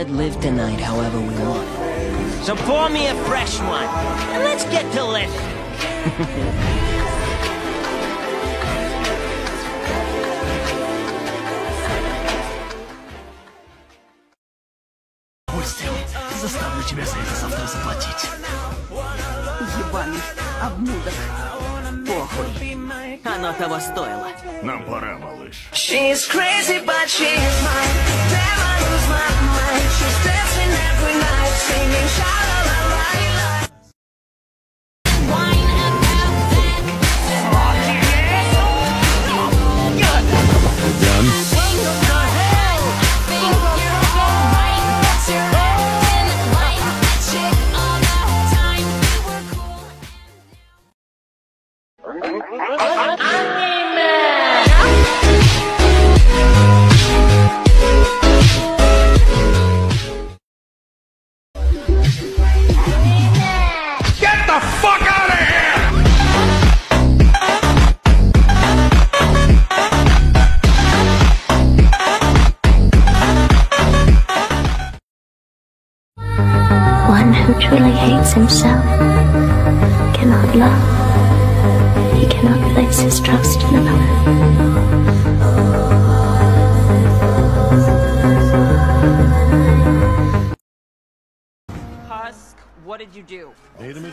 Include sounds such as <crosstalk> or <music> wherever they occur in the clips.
said live tonight however we want. So pour me a fresh one, and let's get to living. удовольствием. Заставлю тебя за это завтра заплатить. Ебаный обмудок. Оно того стоило. Нам пора, малыш. She's crazy, but she's mine. Never lose my mind. She's dancing every night, singing sha hates himself cannot love. He cannot place his trust in another. Husk, what did you do? Ate him a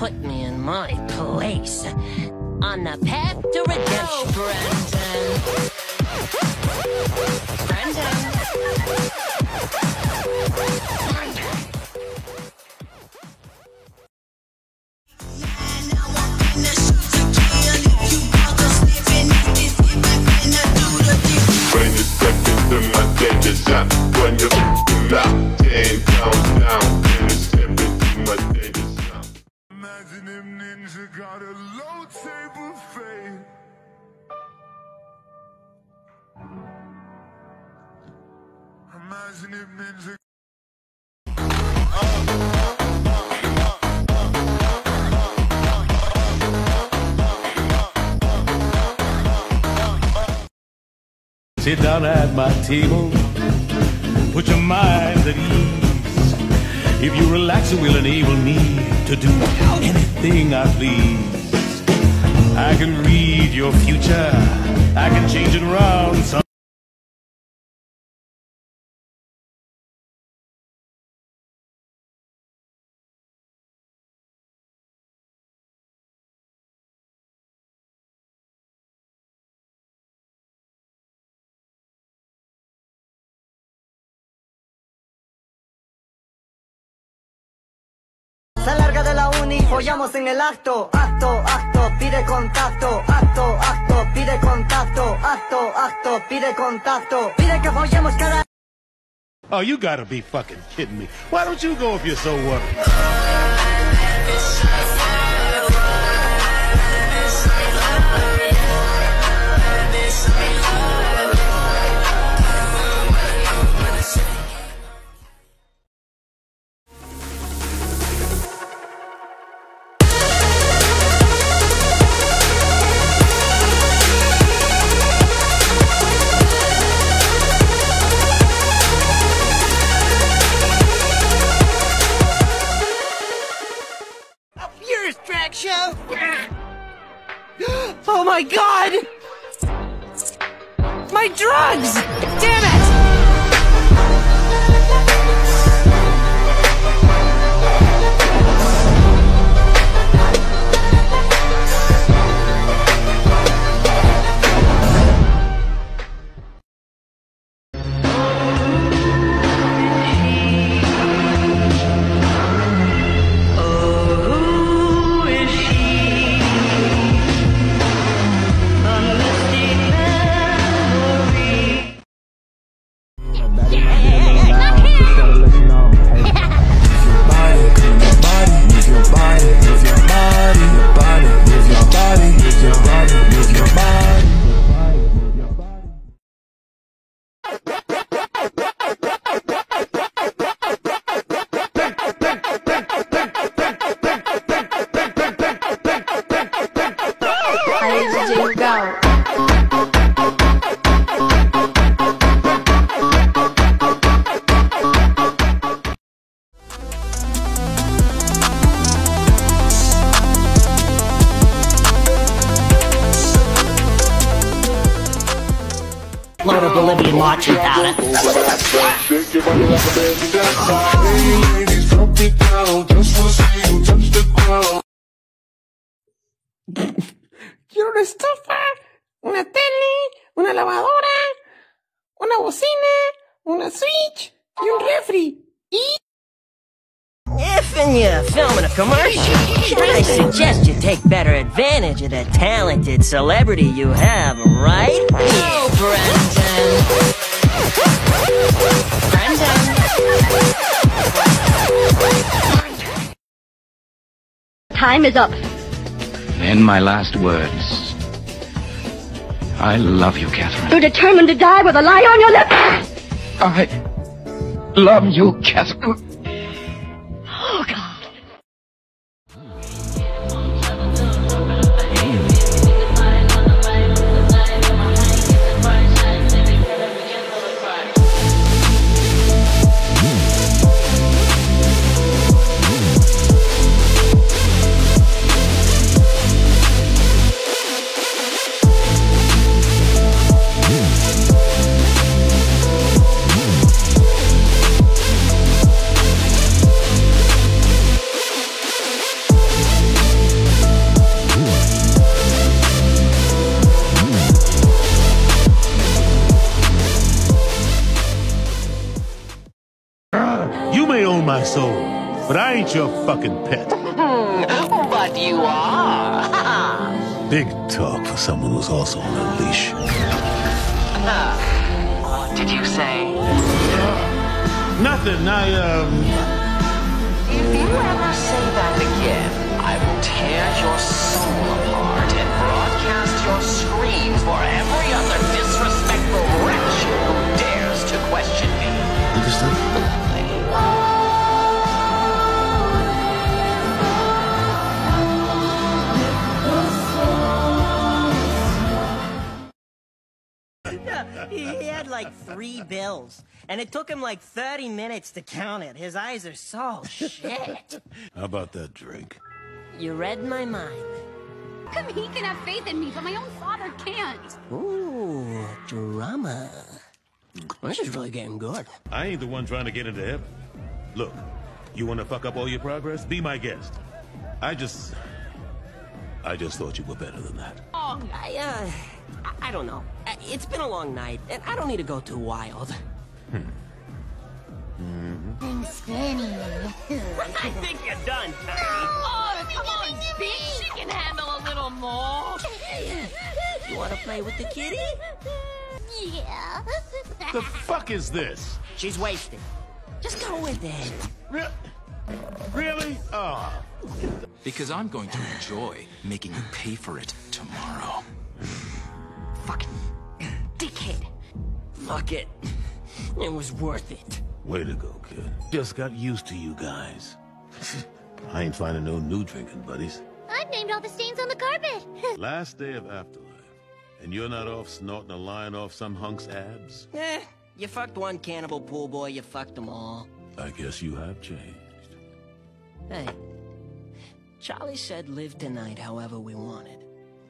put me in my place. On the path to redemption, Brendan. Brendan. Sit down at my table. Put your mind at ease. If you relax, it will enable me to do anything I please. I can read your future. I can change it around. Follamos en el acto, acto, acto, pide contacto, acto, acto, pide contacto, acto, acto, pide contacto, pide que cada Oh, you gotta be fucking kidding me. Why don't you go if you're so worried? Drugs! Touch the ground. Quiero una estufa, una tele, una lavadora, una bocina, una switch y un refri. If and you're filming a commercial, I suggest you take better advantage of the talented celebrity you have, right? Oh, Brendan. Brendan. Time is up. Then my last words. I love you, Catherine. You're determined to die with a lie on your lips. I love you, Catherine. My soul, but I ain't your fucking pet. But you are. <laughs> Big talk for someone who's also on a leash. What did you say? Nothing, I, um... If you ever say that again, I will tear your soul apart and broadcast your screams for every three bills, and it took him like 30 minutes to count it. His eyes are so <laughs> shit. How about that drink? You read my mind. Come, he can have faith in me, but my own father can't. Ooh, drama. This is really getting good. I ain't the one trying to get into heaven. Look, you want to fuck up all your progress? Be my guest. I just... I just thought you were better than that. Oh, I, uh, I- I don't know. It's been a long night, and I don't need to go too wild. I'm hmm. spinning. <laughs> I think you're done, Tiny. Oh, come on, bitch. She can handle a little more. You want to play with the kitty? Yeah. The fuck is this? She's wasted. Just go with it. Re- really? Oh. Because I'm going to enjoy making you pay for it tomorrow. Fucking dickhead. Fuck it. It was worth it. Way to go, kid. Just got used to you guys. <laughs> I ain't finding no new drinking buddies. I've named all the stains on the carpet. <laughs> Last day of Afterlife. And you're not off snorting a line off some hunk's abs? Eh, you fucked one cannibal pool boy, you fucked them all. I guess you have changed. Hey, Charlie said live tonight however we wanted.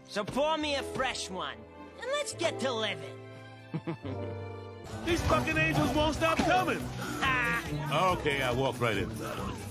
So pour me a fresh one, and let's get to living. <laughs> These fucking angels won't stop coming. <laughs> Ah. okay, I walked right into that one.